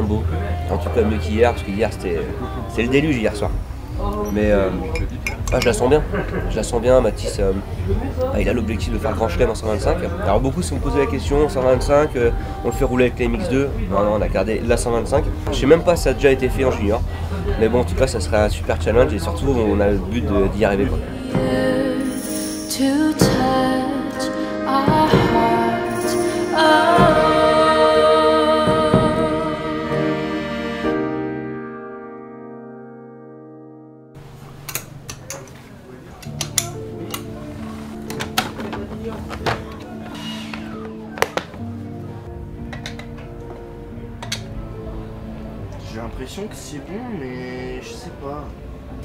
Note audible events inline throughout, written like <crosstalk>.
beau. En tout cas mieux qu'hier, parce qu'hier c'était le déluge hier soir. Mais euh, ah, je la sens bien. Je la sens bien, Mathis. euh, ah, il a l'objectif de faire grand chelem en 125. Alors beaucoup se sont posé la question, 125, euh, on le fait rouler avec la MX2. Non, non, on a gardé la 125. Je sais même pas si ça a déjà été fait en junior. Mais bon, en tout cas, ça serait un super challenge et surtout, on a le but d'y arriver. Quoi. L'impression que c'est bon, mais je sais pas.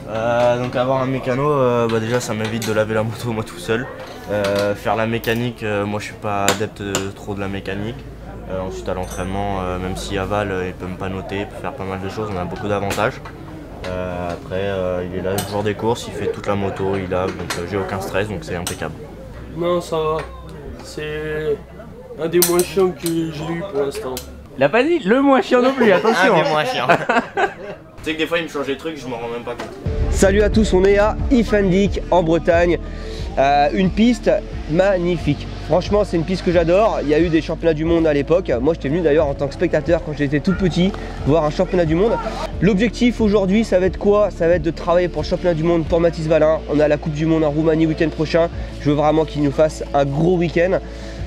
Euh, donc avoir un mécano, euh, bah déjà ça m'évite de laver la moto moi tout seul. Euh, faire la mécanique, euh, moi je suis pas adepte de- trop de la mécanique. Euh, ensuite à l'entraînement, euh, même si Aval euh, il peut me panoter, il peut faire pas mal de choses, on a beaucoup d'avantages. Euh, après euh, il est là le jour des courses, il fait toute la moto, il lave, donc euh, j'ai aucun stress donc c'est impeccable. Non, ça va. C'est un des moins chiants que j'ai eu pour l'instant. Il a pas dit le moins chiant non plus, attention. Ah moins chiant. tu sais que des fois il me change des trucs, je m'en rends même pas compte. Salut à tous, on est à Ifandik en Bretagne. Euh, une piste magnifique. Franchement, c'est une piste que j'adore. Il y a eu des championnats du monde à l'époque. Moi, j'étais venu d'ailleurs en tant que spectateur quand j'étais tout petit voir un championnat du monde. L'objectif aujourd'hui, ça va être quoi? Ça va être de travailler pour le championnat du monde pour Mathis Valin. On a la Coupe du Monde en Roumanie week-end prochain. Je veux vraiment qu'il nous fasse un gros week-end.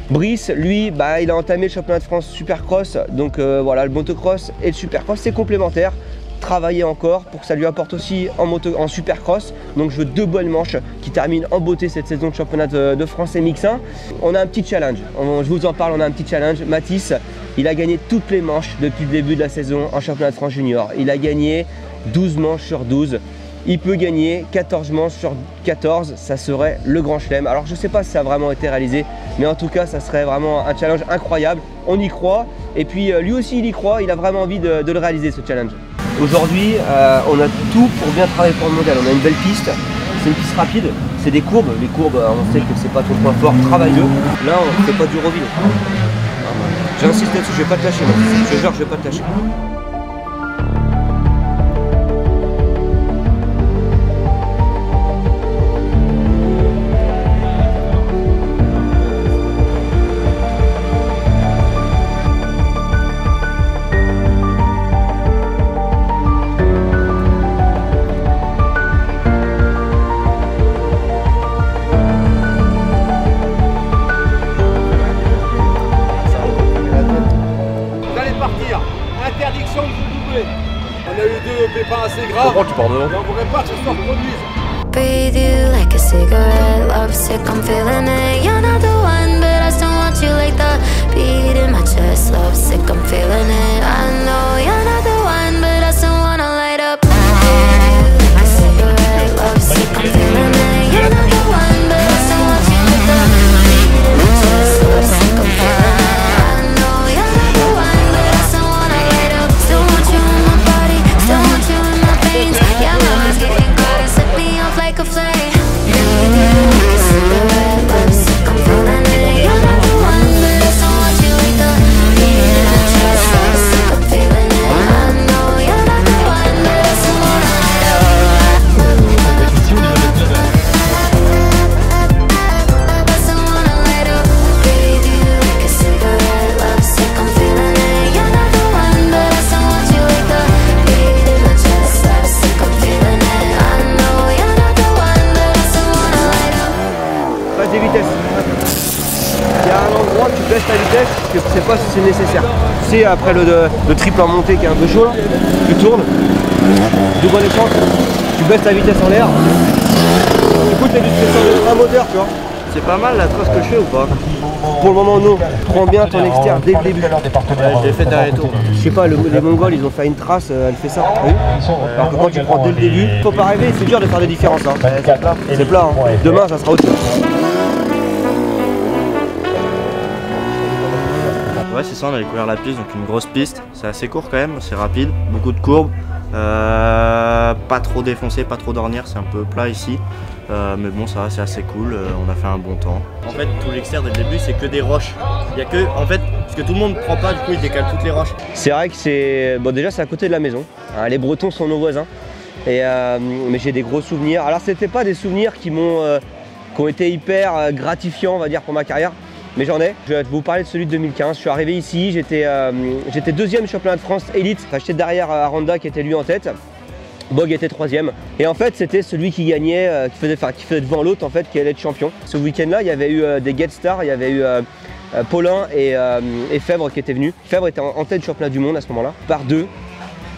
Brice, lui, bah, il a entamé le championnat de France Supercross. Donc euh, voilà, le motocross et le Supercross, c'est complémentaire travailler encore pour que ça lui apporte aussi en, moto, en supercross. Donc je veux deux bonnes manches qui terminent en beauté cette saison de championnat de, de France MX1. On a un petit challenge, je vous en parle, on a un petit challenge. Mathis, il a gagné toutes les manches depuis le début de la saison en championnat de France junior. Il a gagné 12 manches sur 12. Il peut gagner 14 manches sur 14, ça serait le grand chelem. Alors je sais pas si ça a vraiment été réalisé, mais en tout cas ça serait vraiment un challenge incroyable. On y croit, et puis euh, lui aussi il y croit, il a vraiment envie de le réaliser ce challenge. Aujourd'hui, euh, on a tout pour bien travailler pour le mondial. On a une belle piste, c'est une piste rapide, c'est des courbes. Les courbes, euh, on sait que c'est pas ton point fort, travailleux. Là, on fait pas du roville. J'insiste là-dessus, je vais pas te lâcher. Je jure, je vais pas te lâcher. Got us set me off like a flame. Après le, le triple en montée qui est un peu chaud là, tu tournes, double échange, tu baisses ta vitesse en l'air. Du coup, tu as du un moteur, tu vois. C'est pas mal la trace que je fais ou pas Pour le moment, non. Prends bien ton extérieur dès le début. Je l'ai fait derrière tour. Je sais pas, le- les Mongols, ils ont fait une trace, euh, elle fait ça. t'as Alors que quand tu prends dès le début, faut pas rêver, c'est dur de faire des différences. Hein. C'est plat. hein. Demain, ça sera autre chose. Ouais, c'est ça, on a découvert la piste, donc une grosse piste. C'est assez court quand même, c'est rapide, beaucoup de courbes. Euh, pas trop défoncé, pas trop d'ornières, c'est un peu plat ici. Euh, mais bon, ça va, c'est assez cool. euh, on a fait un bon temps. En fait, tout l'extérieur dès le début, c'est que des roches. Il y a que, en fait, ce que tout le monde prend pas, du coup, ils décalent toutes les roches. C'est vrai que c'est. Bon, déjà, c'est à côté de la maison. hein, les Bretons sont nos voisins. Et, euh, mais j'ai des gros souvenirs. Alors, c'était pas des souvenirs qui m'ont. euh, qui ont été hyper gratifiants, on va dire, pour ma carrière. Mais j'en ai. Je vais vous parler de celui de 2015. Je suis arrivé ici, j'étais euh, deuxième championnat de France élite. J'étais derrière euh, Aranda qui était lui en tête. Bog était troisième. Et en fait, c'était celui qui gagnait, euh, qui, faisait, devant l'autre, en fait, qui allait être champion. Ce week-end-là, il y avait eu des guest stars, il y avait eu Paulin et, et Fèvre qui étaient venus. Fèvre était en, en tête du championnat du monde à ce moment-là, par deux.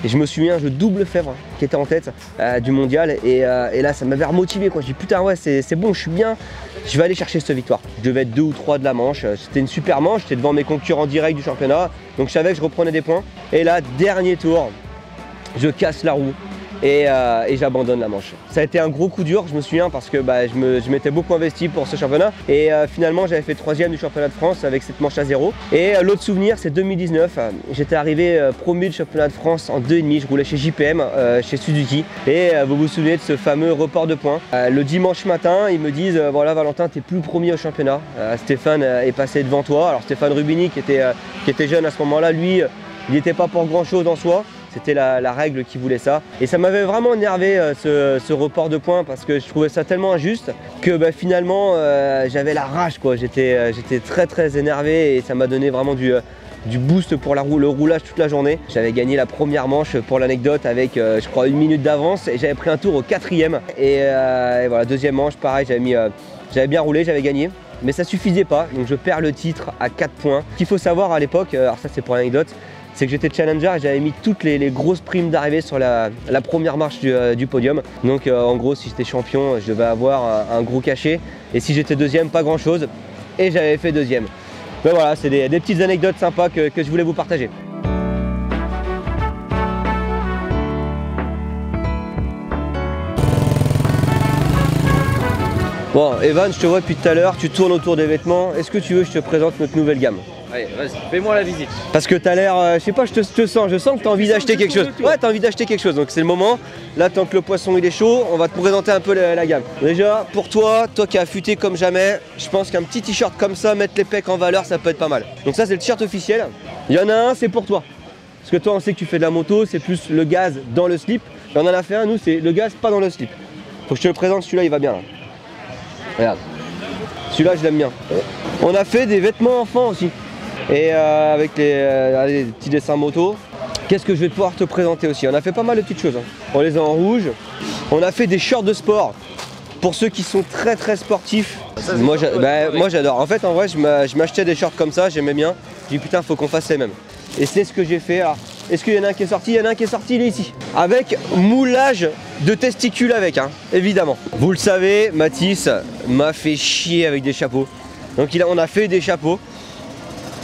Et je me souviens, je double Fèvre qui était en tête euh, du mondial. Et, euh, et là, ça m'avait remotivé. Quoi. Je dis putain, ouais, c'est c'est bon, je suis bien. Je vais aller chercher cette victoire. Je devais être deux ou trois de la manche. Euh, C'était une super manche. J'étais devant mes concurrents directs du championnat. Donc je savais que je reprenais des points. Et là, dernier tour, je casse la roue et, euh, et j'abandonne la manche. Ça a été un gros coup dur, je me souviens, parce que bah, je m'étais beaucoup investi pour ce championnat. Et euh, finalement, j'avais fait troisième du championnat de France avec cette manche à zéro. Et euh, l'autre souvenir, c'est 2019. Euh, J'étais arrivé promu du championnat de France en 2,5. Je roulais chez JPM, chez Suzuki. Et vous vous souvenez de ce fameux report de points. Le dimanche matin, ils me disent voilà, Valentin, t'es plus premier au championnat. Stéphane est passé devant toi. Alors, Stéphane Rubini, qui était, jeune à ce moment-là, lui, il n'était pas pour grand chose en soi. C'était la, règle qui voulait ça. Et ça m'avait vraiment énervé euh, ce, report de points parce que je trouvais ça tellement injuste que bah, finalement euh, j'avais la rage quoi. J'étais euh, j'étais très très énervé et ça m'a donné vraiment du, boost pour la le roulage toute la journée. J'avais gagné la première manche pour l'anecdote avec je crois une minute d'avance et j'avais pris un tour au quatrième. Et, voilà, deuxième manche pareil, j'avais bien roulé, j'avais gagné. Mais ça suffisait pas, donc je perds le titre à 4 points. Qu'il faut savoir à l'époque, alors ça c'est pour l'anecdote, c'est que j'étais challenger et j'avais mis toutes les, grosses primes d'arrivée sur la, première marche du, euh, podium. Donc euh, en gros, si j'étais champion, je devais avoir un, un gros cachet. Et si j'étais deuxième, pas grand chose. Et j'avais fait deuxième. Mais voilà, c'est des, des petites anecdotes sympas que, que je voulais vous partager. Bon, Evan, je te vois depuis tout à l'heure, tu tournes autour des vêtements. Est-ce que tu veux que je te présente notre nouvelle gamme? Allez, vas-y, fais-moi la visite. parce que t'as l'air, euh, je sais pas, je te, sens, je sens que t'as envie d'acheter quelque chose. Ouais, t'as envie d'acheter quelque chose, donc c'est le moment. Là, tant que le poisson il est chaud, on va te présenter un peu la, la gamme. Déjà, pour toi, toi qui as affûté comme jamais, je pense qu'un petit t-shirt comme ça, mettre les pecs en valeur, ça peut être pas mal. Donc ça, c'est le t-shirt officiel. Il y en a un, c'est pour toi. Parce que toi, on sait que tu fais de la moto, c'est plus le gaz dans le slip. Et on en a fait un, nous, c'est le gaz pas dans le slip. Faut que je te le présente, celui-là, il va bien. là. Regarde. Celui-là, je l'aime bien. On a fait des vêtements enfants aussi. Et euh, avec les, euh, les petits dessins moto. Qu'est-ce que je vais pouvoir te présenter aussi On a fait pas mal de petites choses. hein. On les a en rouge. On a fait des shorts de sport. Pour ceux qui sont très très sportifs, moi, bah, moi j'adore. En fait, en vrai, je m'a- je m'achetais des shorts comme ça, j'aimais bien. J'ai dit putain, faut qu'on fasse les mêmes. Et c'est ce que j'ai fait. Alors, est-ce qu'il y en a un qui est sorti? Il y en a un qui est sorti, il est ici. Avec moulage de testicules avec, hein, évidemment. Vous le savez, Mathis m'a fait chier avec des chapeaux. Donc il a- on a fait des chapeaux.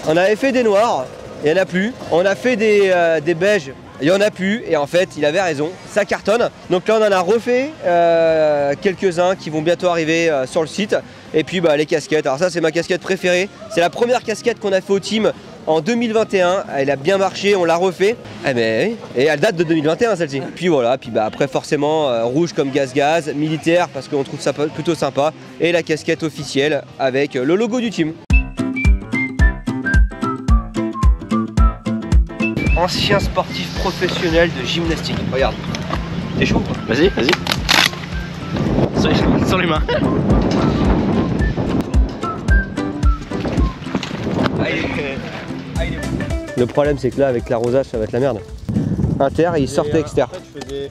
On avait fait des noirs, il n'y en a plus. On a fait des, euh, des beiges, il n'y en a plus. Et en fait, il avait raison, ça cartonne. Donc là, on en a refait euh, quelques-uns qui vont bientôt arriver euh, sur le site. Et puis bah, les casquettes. Alors ça, c'est ma casquette préférée. C'est la première casquette qu'on a fait au team en 2021. Elle a bien marché, on l'a refait. Eh ben, oui. Et elle date de 2021 celle-ci. Puis voilà, puis bah, après forcément euh, rouge comme gaz-gaz, militaire parce qu'on trouve ça plutôt sympa. Et la casquette officielle avec le logo du team. Ancien sportif professionnel de gymnastique. Regarde. T'es chaud quoi Vas-y, vas-y. Sur les, mains. Le problème c'est que là avec l'arrosage ça va être la merde. Inter il sortait exter. En fait, je, faisais-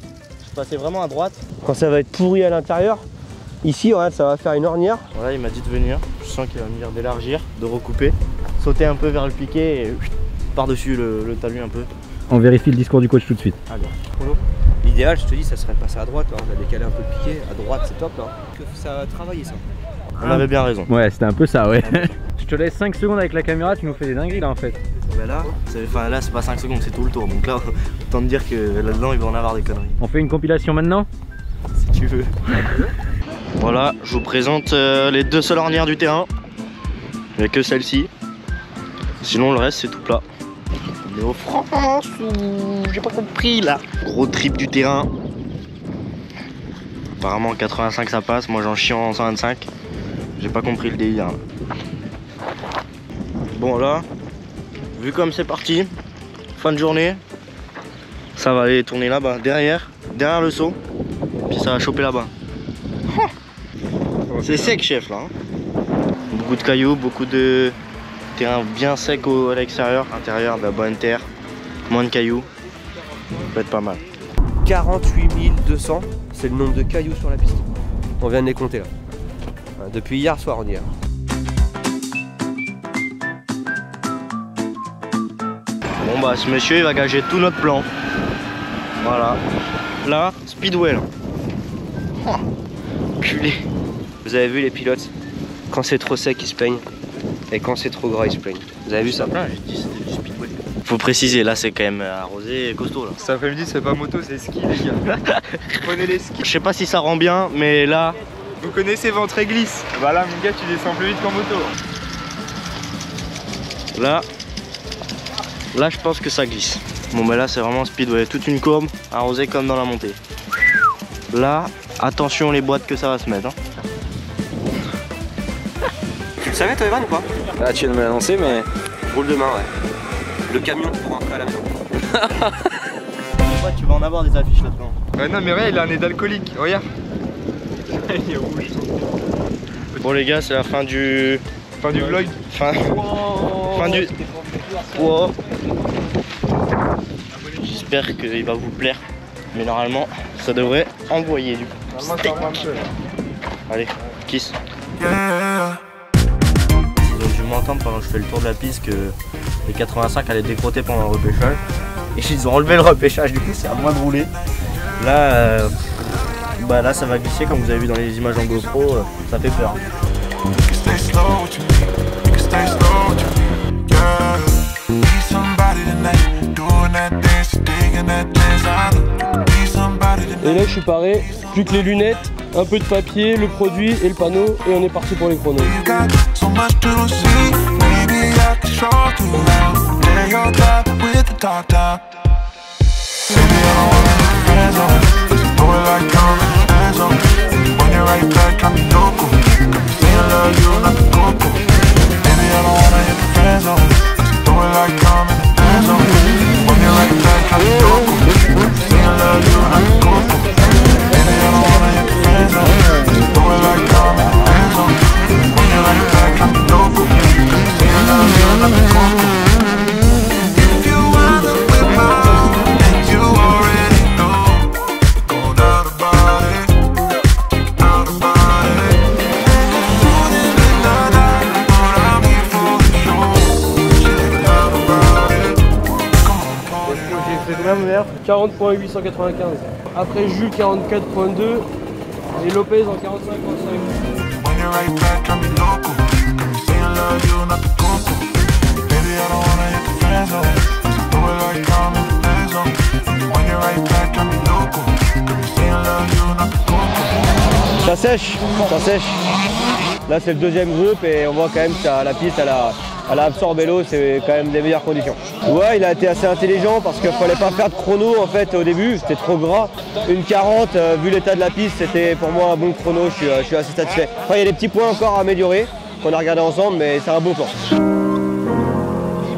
je passais vraiment à droite. Quand ça va être pourri à l'intérieur, ici regarde ça va faire une ornière. Voilà, il m'a dit de venir. Je sens qu'il va me dire d'élargir, de recouper, sauter un peu vers le piqué et par-dessus le, le talus un peu. On vérifie le discours du coach tout de suite. Allez. L'idéal je te dis ça serait de passer à droite là, on va décaler un peu le piqué, à droite c'est top là. Que ça va travailler ça. On avait bien raison. Ouais, c'était un peu ça, ouais. <laughs> Je te laisse 5 secondes avec la caméra, tu nous fais des dingueries là en fait. Bah là, c'est- enfin, là c'est pas 5 secondes, c'est tout le tour. Donc là, <laughs> autant te dire que là-dedans il va en avoir des conneries. On fait une compilation maintenant Si tu veux. <laughs> voilà, je vous présente euh, les deux seules ornières du terrain. Il n'y a que celle-ci. Sinon le reste c'est tout plat. France ou j'ai pas compris là. Gros trip du terrain. Apparemment 85 ça passe, moi j'en chie en 125. J'ai pas compris le délire. Bon là, vu comme c'est parti, fin de journée, ça va aller tourner là-bas, derrière, derrière le seau, puis ça va choper là-bas. C'est sec chef là. hein. Beaucoup de cailloux, beaucoup de terrain bien sec au, à l'extérieur, intérieur de la bonne terre, moins de cailloux. Ça peut être pas mal. 48 200, c'est le nombre de cailloux sur la piste. On vient de les compter là. Hein, Depuis hier soir, on y est. Bon bah ce monsieur il va gager tout notre plan. Voilà. Là, speedway là. Oh, culé. Vous avez vu les pilotes Quand c'est trop sec, ils se plaignent. Et quand c'est trop gras, ils se plaignent. Vous avez vu ça j'ai dit c'était du speedway. Faut préciser, là c'est quand même arrosé et costaud là. Cet après-midi, c'est pas moto, c'est ski, les gars. <laughs> Prenez les skis. Je sais pas si ça rend bien, mais là, Vous connaissez ventre et glisse. Bah là, mon gars, tu descends plus vite qu'en moto. là, là je pense que ça glisse. Bon bah là c'est vraiment speedway, toute une courbe, arrosée comme dans la montée. Là, attention les boîtes que ça va se mettre. hein. Savais, toi, Evan, ou pas Ah, tu viens de me l'annoncer, mais Roule de main, ouais. Le camion pour rentrer à la maison. <laughs> Ouais, tu vas en avoir des affiches là-dedans. Ouais, non, mais regarde, il a un nez d'alcoolique. Regarde. <laughs> il est rouge. Bon les gars, c'est la fin du... Fin du vlog. Fin, fin du... Wow. J'espère qu'il va vous plaire. Mais normalement, ça devrait envoyer du steak. Allez, kiss. Pendant que je fais le tour de la piste que les 85 allaient décroter pendant le repêchage. Et ils ont enlevé le repêchage, du coup c'est à moi de rouler. Là, euh, bah là ça va glisser comme vous avez vu dans les images en GoPro, euh, ça fait peur. Et là, je suis paré. Plus que les lunettes, un peu de papier, le produit et le panneau. Et on est parti pour les chronos. 40.895. Après Jules 44.2 et Lopez en 45.5. Ça sèche, ça sèche. Là c'est le deuxième groupe et on voit quand même que la piste elle a, elle a absorbé l'eau, c'est quand même des meilleures conditions. Ouais, il a été assez intelligent parce qu'il fallait pas faire de chrono en fait au début, c'était trop gras. Une 40, euh, vu l'état de la piste, c'était pour moi un bon chrono, je suis, euh, assez satisfait. Après, il y a des petits points encore à améliorer qu'on a regardé ensemble, mais c'est un beau plan.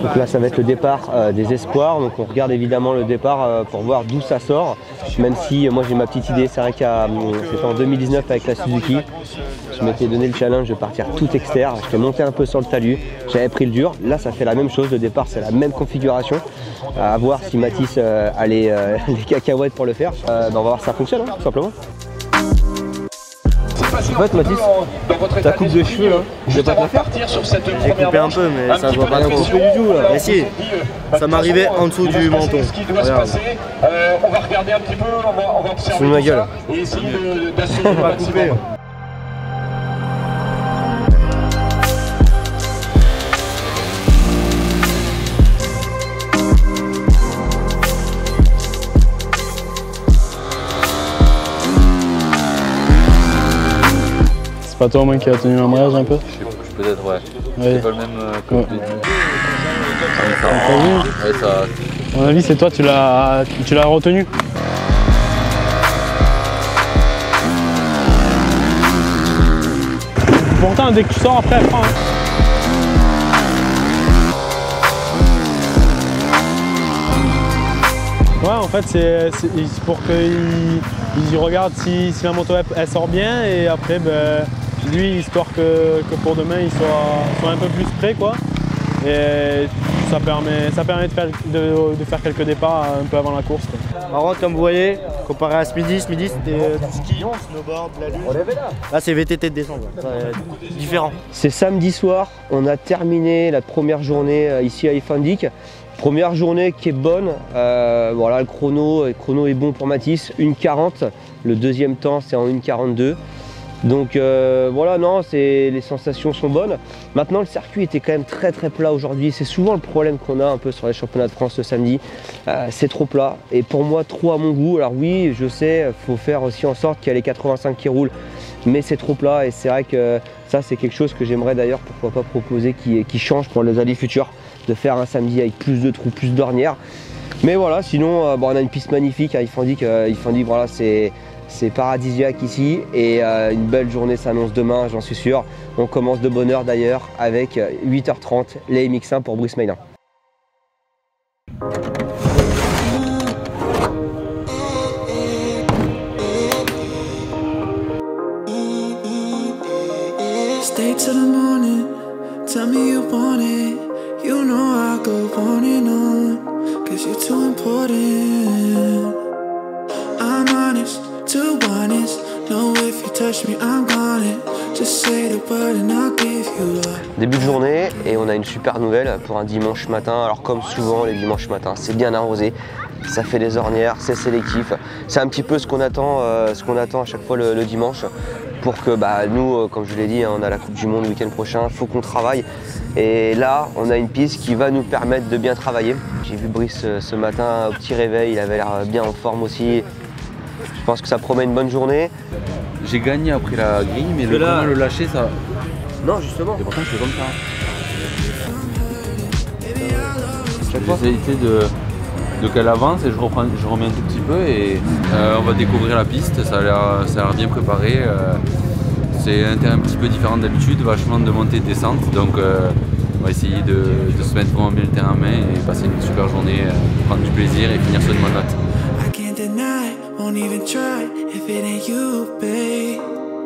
Donc là, ça va être le départ euh, des espoirs. Donc on regarde évidemment le départ euh, pour voir d'où ça sort. Même si euh, moi j'ai ma petite idée, c'est vrai qu'à c'était en 2019 avec la Suzuki. Je m'étais donné le challenge de partir tout externe. Je fais monter un peu sur le talus. J'avais pris le dur. Là, ça fait la même chose. Le départ, c'est la même configuration. À voir si Matisse a <laughs> les, cacahuètes pour le faire. Ben, on va voir si ça fonctionne, hein, tout simplement. En fait, Mathis, ta coupe de cheveux là, je vais pas te la faire. J'ai coupé un peu, mais ça se voit pas trop. du tout là. Mais si, ça m'arrivait en dessous du menton. Regarde. on va regarder un petit peu, on va, observer Sous ma gueule. et essayer d'assurer <laughs> le maximum. Pas toi au moins qui a tenu l'embrayage un peu? Peut-être, ouais. Ouais. C'est pas le même euh, Ouais. Ouais, ça. À mon avis, c'est toi, tu l'as retenu. Pourtant, dès que tu sors, après, elle prend. hein. Ouais, en fait, c'est pour qu'il il regarde si, si la moto elle, elle sort bien et après, ben, lui, histoire que, que pour demain, il soit, soit un peu plus prêt, quoi. Et ça permet, ça permet de, faire, de, de faire quelques départs un peu avant la course. contre, comme vous voyez, comparé à ce midi, ce midi c'était euh, ski, snowboard, la luge. Là, c'est VTT de descente. ouais. Euh, différent. C'est samedi soir, on a terminé la première journée euh, ici à Ifandik. Première journée qui est bonne, Euh, voilà le chrono, le chrono est bon pour Mathis, 1,40. Le deuxième temps c'est en 1,42. Donc euh, voilà, non, les sensations sont bonnes. Maintenant le circuit était quand même très très plat aujourd'hui. C'est souvent le problème qu'on a un peu sur les championnats de France le samedi. Euh, c'est trop plat et pour moi trop à mon goût. Alors oui, je sais, faut faire aussi en sorte qu'il y a les 85 qui roulent, mais c'est trop plat et c'est vrai que ça c'est quelque chose que j'aimerais d'ailleurs pourquoi pas proposer qui, change pour les années futures, de faire un samedi avec plus de trous, plus d'ornières. Mais voilà, sinon euh, bon, on a une piste magnifique à Ifandik. Euh, Ifandik, voilà, c'est c'est paradisiaque ici et euh, une belle journée s'annonce demain, j'en suis sûr. On commence de bonne heure d'ailleurs avec euh, 8h30 les MX1 pour Bruce Mailin. Stay till the morning. Tell me you want it. You know I'll go on and on. Cause you're too important. Début de journée et on a une super nouvelle pour un dimanche matin. Alors comme souvent les dimanches matins, c'est bien arrosé, ça fait des ornières, c'est sélectif. C'est un petit peu ce qu'on attend, euh, attend à chaque fois le, le dimanche pour que bah, nous, euh, comme je l'ai dit, hein, on a la Coupe du Monde le week-end prochain, il faut qu'on travaille. Et là, on a une piste qui va nous permettre de bien travailler. J'ai vu Brice euh, ce matin au petit réveil, il avait l'air bien en forme aussi. Je pense que ça promet une bonne journée. J'ai gagné après la grille, mais le, là- comment le lâcher, ça. Non, justement. Et pourtant, je fais comme ça. Essayé de, de qu'elle avance et je, reprends, je remets un tout petit peu et euh, on va découvrir la piste. Ça a l'air, ça a l'air bien préparé. euh, c'est un terrain un petit peu différent d'habitude, vachement de montée et de descente. Donc, euh, on va essayer de, de se mettre vraiment bien le terrain en main et passer une super journée, euh, prendre du plaisir et finir sur une bonne note. Won't even try if it ain't you, babe.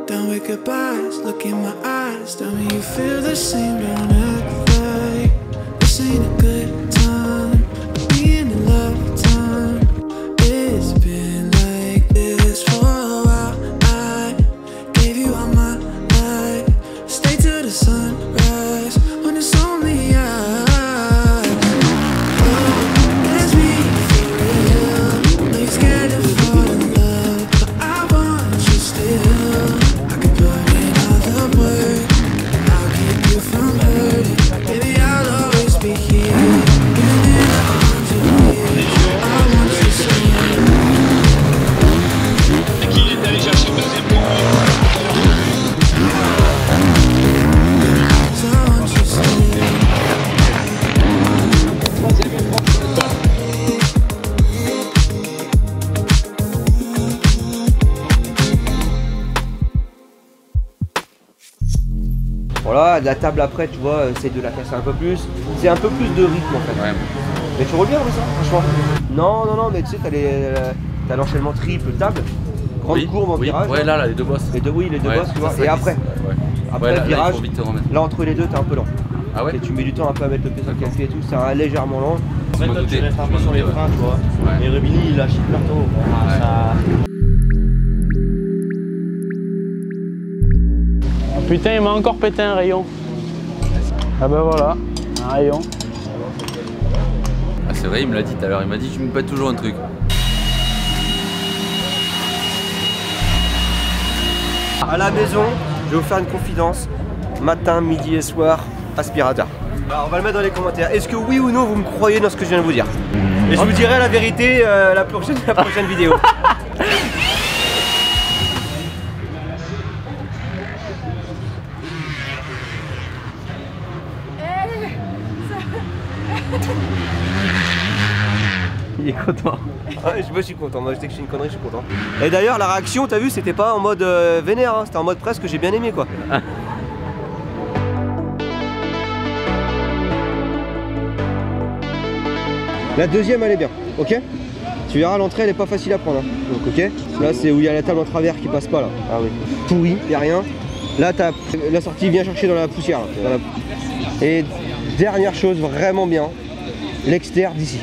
Done with goodbyes, look in my eyes, tell me you feel the same, don't act like this ain't a good la table après, tu vois, essaye de la casser un peu plus. C'est un peu plus de rythme en fait. Mais tu roules bien, ça, franchement. Non, non, non, mais tu sais, t'as les- euh, t'as l'enchaînement triple table, grande Oui, courbe en oui. virage. Ouais, là, là, les deux bosses. Les deux, oui, les deux Ouais, bosses, tu vois. ça, ça Et après, Ouais. après Ouais, le là, virage, là entre les deux, t'es un peu lent. Ah ouais Et tu mets du temps un peu à mettre le pied sur le café et tout, c'est un légèrement lent. En fait, toi, tu restes un peu sur les freins, tu vois. Ouais. Et Rubini, il lâche hyper tôt. Ouais. Ça- Ah, putain, il m'a encore pété un rayon. Ah bah voilà, un rayon. Ah, c'est vrai, il me l'a dit tout à l'heure. Il m'a dit Tu me pètes toujours un truc. À la maison, je vais vous faire une confidence. Matin, midi et soir, aspirateur. Alors on va le mettre dans les commentaires. Est-ce que oui ou non vous me croyez dans ce que je viens de vous dire? Et je vous dirai la vérité euh, la, prochaine, la prochaine vidéo. <laughs> content. Ouais, je, moi, je suis content, moi je dis que je suis une connerie, je suis content. Et d'ailleurs la réaction, t'as vu, c'était pas en mode euh, vénère, hein, c'était en mode presque j'ai bien aimé quoi. La deuxième elle est bien, ok? Tu verras l'entrée elle est pas facile à prendre. hein. Donc ok? Là c'est où il y a la table en travers qui passe pas là. Ah oui. Pourri, y a rien. Là t'as la sortie vient chercher dans la poussière là. Dans la- Et dernière chose vraiment bien, l'extérieur d'ici.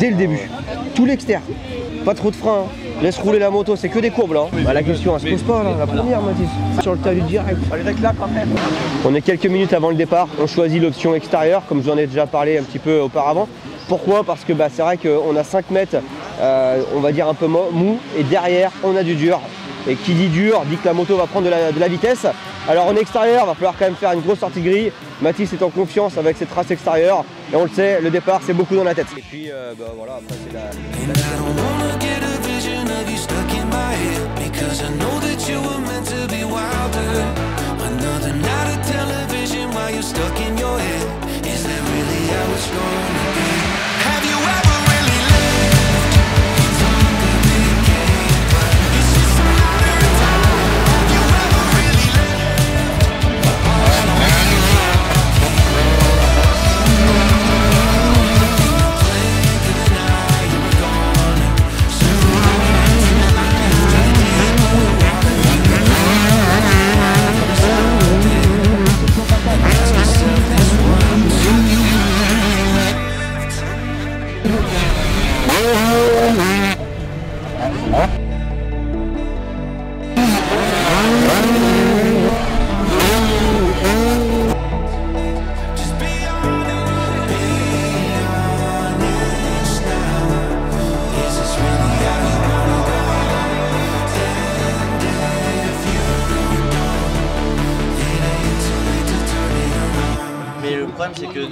Dès le début. Tout l'extérieur. Pas trop de frein. hein. Laisse rouler la moto, c'est que des courbes là. Bah, la question elle se pose pas là, la première Mathis. Sur le talus direct. On est quelques minutes avant le départ, on choisit l'option extérieure, comme je vous en ai déjà parlé un petit peu auparavant. Pourquoi? Parce que bah, c'est vrai qu'on a 5 mètres, euh, on va dire un peu mo- mou, et derrière on a du dur. Et qui dit dur dit que la moto va prendre de la, de vitesse. Alors en extérieur, va falloir quand même faire une grosse sortie grille. Mathis est en confiance avec ses traces extérieures. Et on le sait, le départ c'est beaucoup dans la tête. Et puis euh, bah, voilà, après c'est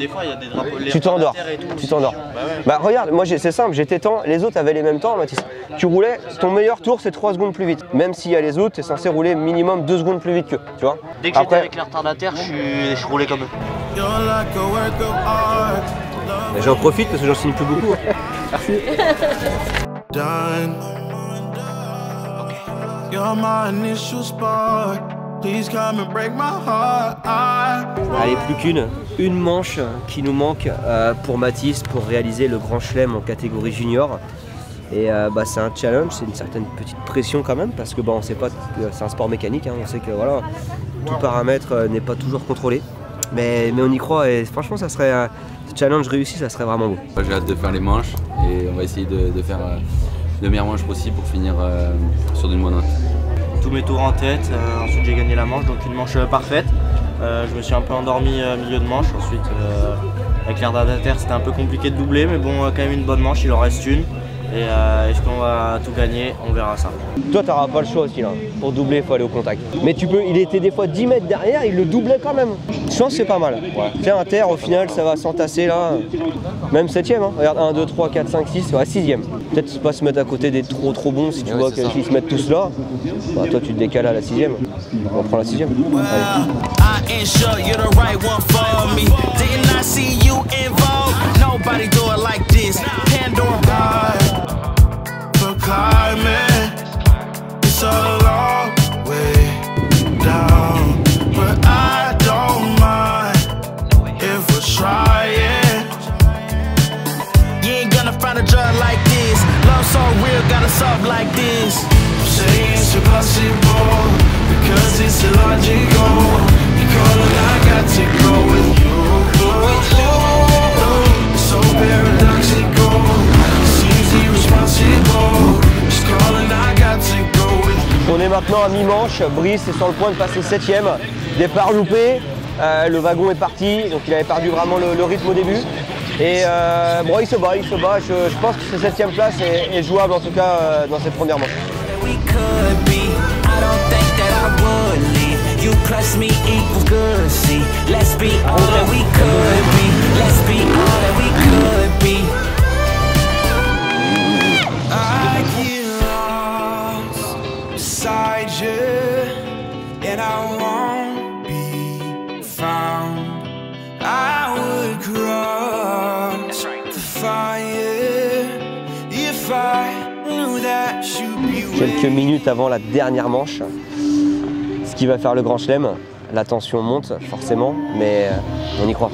des fois, il y a des drapeaux Tu t'endors, terre et tout. tu t'endors. Bah ouais. Bah regarde, moi j'ai- c'est simple, j'étais temps, les autres avaient les mêmes temps Mathis. Tu roulais, ton meilleur tour c'est 3 secondes plus vite. Même s'il y a les autres, t'es censé rouler minimum 2 secondes plus vite qu'eux, tu vois. Dès que j'étais avec les retardataires, je, suis... je roulais comme eux. J'en profite parce que j'en signe plus beaucoup. I Allez, plus qu'une, une manche qui nous manque euh, pour Mathis pour réaliser le grand chelem en catégorie junior. Et euh, bah, c'est un challenge, c'est une certaine petite pression quand même parce que bah, on sait pas, que c'est un sport mécanique, hein, on sait que voilà, tout paramètre euh, n'est pas toujours contrôlé. Mais, mais on y croit et franchement ça serait un challenge réussi, ça serait vraiment beau. J'ai hâte de faire les manches et on va essayer de, de faire euh, le meilleur manche possible pour finir euh, sur d'une bonne note. Tous mes tours en tête, euh, ensuite j'ai gagné la manche, donc une manche parfaite. Euh, je me suis un peu endormi euh, milieu de manche, ensuite euh, avec l'air d'adataire c'était un peu compliqué de doubler, mais bon, euh, quand même une bonne manche, il en reste une. Et euh, est-ce qu'on va tout gagner? On verra ça. Toi t'auras pas le choix aussi là, pour doubler il faut aller au contact. Mais tu peux, il était des fois 10 mètres derrière, il le doublait quand même. Je pense que c'est pas mal. Tiens à terre au final ça va s'entasser là. Même 7ème, hein. regarde 1, 2, 3, 4, 5, 6, ouais 6ème. Peut-être pas se mettre à côté des trop trop bons si tu Ouais, vois qu'ils se mettent tous là. Bah toi tu te décales à la 6ème. On prend la 6ème. Allez. I ensure you're the right one for me. Didn't I see you involved? Nobody do it like this. Pandora God for climbing. It's a long way down, but I don't mind if we're trying. You ain't gonna find a drug like this. Love so real, got us up like this. Say it's impossible because it's illogical. On est maintenant à mi-manche, Brice est sur le point de passer 7ème. Départ loupé, euh, le wagon est parti, donc il avait perdu vraiment le, rythme au début. Et euh, bon, il se bat, il se bat. Je, pense que cette 7ème place est, est jouable en tout cas euh, dans cette première manche. You plus me equals good. See, let's be all that we could be. Let's be all that we could be. I get lost beside you, and I won't be found. I would cross the fire if I knew that you'd be Quelques minutes avant la dernière manche, qui va faire le grand chelem. La tension monte forcément, mais euh, on y croit.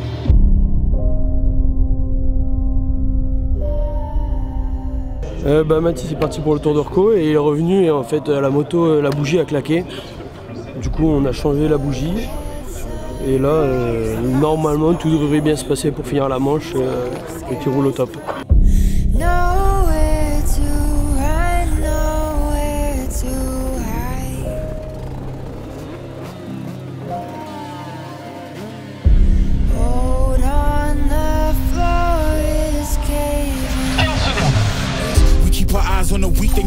Euh, bah, Mathis est parti pour le tour d'Orco et il est revenu et en fait euh, la moto, euh, la bougie a claqué. Du coup on a changé la bougie et là normalement tout devrait bien se passer pour finir la manche et qu'il roule au top.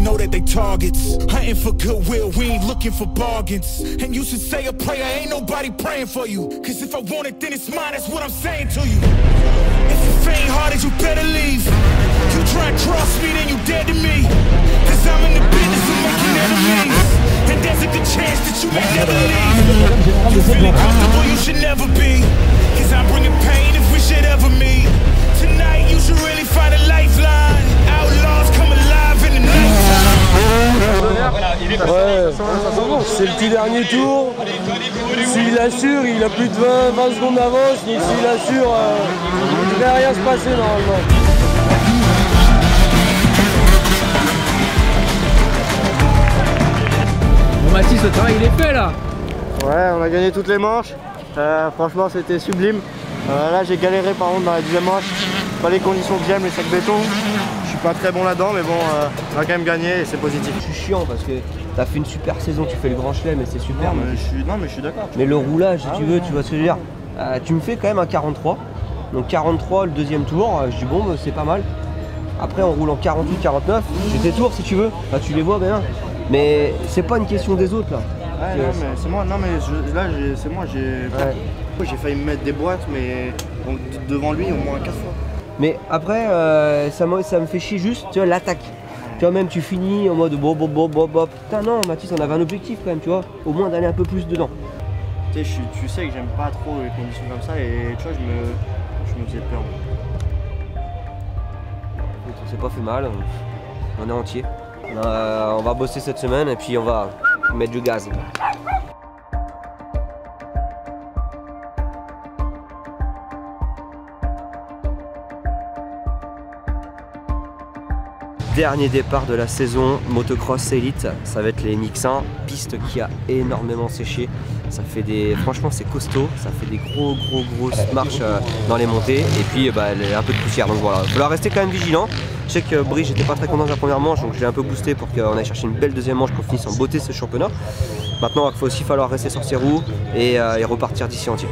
Know that they targets. Hunting for goodwill, we ain't looking for bargains. And you should say a prayer, ain't nobody praying for you. Cause if I want it, then it's mine, that's what I'm saying to you. If you faint hearted, you better leave. You try and cross me, then you dead to me. Cause I'm in the business of making enemies. And there's a good chance that you may never leave. You feeling comfortable, you should never be. Cause I'm bringing pain if we should ever meet. Tonight, you should really find a lifeline. Outlaws Ouais, c'est le petit dernier tour. S'il assure, il a plus de 20, 20 secondes d'avance. S'il assure, euh, il ne devrait rien se passer normalement. Bon Mathis, le travail il est fait là Ouais, on a gagné toutes les manches. Euh, franchement, c'était sublime. Euh, là, j'ai galéré par contre dans la deuxième manche. Pas les conditions que j'aime, les sacs béton. Je suis pas très bon là-dedans, mais bon, euh, on a quand même gagné et c'est positif. Je suis chiant parce que t'as fait une super saison, tu fais le grand chelem et c'est super. Non, mais je suis, non, mais je suis d'accord. Mais le roulage, si Ah tu veux, tu vois ce que je veux dire. Euh, tu me fais quand même un 43. Donc 43 le deuxième tour, euh, je dis bon, bah, c'est pas mal. Après, on roule en 48, 49. J'ai tes tours si tu veux. Bah, tu les vois bien. Mais c'est pas une question des autres là. Ouais, non, mais c'est moi, non, mais je- là, j'ai- c'est moi, j'ai j'ai failli me mettre des boîtes, mais donc, devant lui au moins 4 fois. Mais après, euh, ça, me, ça me fait chier juste, l'attaque. Tu vois, même tu finis en mode bon, bon, bon, bon. Putain, non, Mathis, on avait un objectif quand même, tu vois. Au moins d'aller un peu plus dedans. Tu sais, tu sais que j'aime pas trop les conditions comme ça et tu vois, je me, je me faisais peur. Écoute, on s'est pas fait mal, on, on est entier. On va bosser cette semaine et puis on va mettre du gaz. Dernier départ de la saison motocross élite, ça va être les Nixin, piste qui a énormément séché. Ça fait des, franchement c'est costaud, ça fait des gros gros grosses marches euh, dans les montées et puis bah, y a un peu de poussière donc voilà. Il va rester quand même vigilant. Je sais que Brie j'étais pas très content de la première manche donc je l'ai un peu boosté pour qu'on aille chercher une belle deuxième manche qu'on finisse en beauté ce championnat. Maintenant il va aussi falloir rester sur ses roues et, euh, et repartir d'ici entier.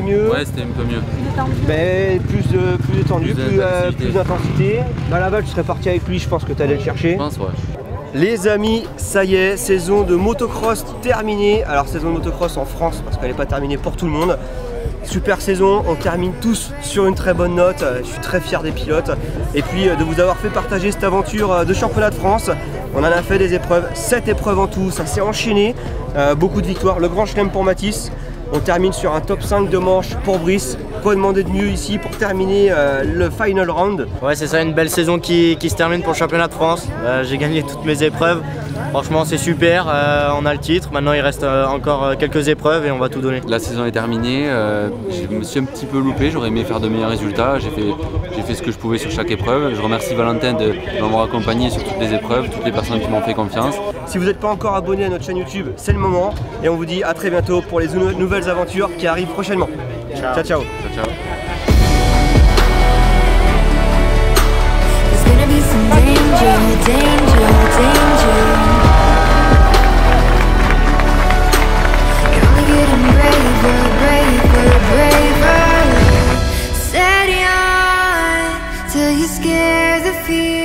Mieux. Ouais, c'était un peu mieux. Mais plus de plus détendu, Plus plus, euh, d'intensité. plus d'intensité. Bah Laval, tu serais parti avec lui, je pense que tu allais le chercher. Je pense, ouais. Les amis, ça y est, saison de motocross terminée. Alors saison de motocross en France parce qu'elle n'est pas terminée pour tout le monde. Super saison, on termine tous sur une très bonne note. Je suis très fier des pilotes. Et puis euh, de vous avoir fait partager cette aventure euh, de championnat de France. On en a fait des épreuves, 7 épreuves en tout, ça s'est enchaîné. Euh, beaucoup de victoires. Le grand chelem pour Matisse. On termine sur un top 5 de manche pour Brice. Quoi demander de mieux ici pour terminer euh, le final round? Ouais, c'est ça, une belle saison qui, se termine pour le championnat de France. Euh, J'ai gagné toutes mes épreuves. Franchement, c'est super. Euh, on a le titre. Maintenant, il reste euh, encore euh, quelques épreuves et on va tout donner. La saison est terminée. je me suis un petit peu loupé. J'aurais aimé faire de meilleurs résultats. J'ai fait, j'ai fait ce que je pouvais sur chaque épreuve. Je remercie Valentin de, m'avoir accompagné sur toutes les épreuves, toutes les personnes qui m'ont fait confiance. Si vous n'êtes pas encore abonné à notre chaîne YouTube, c'est le moment. Et on vous dit à très bientôt pour les nouvelles aventures qui arrivent prochainement. ciao, ciao. ciao, ciao. feel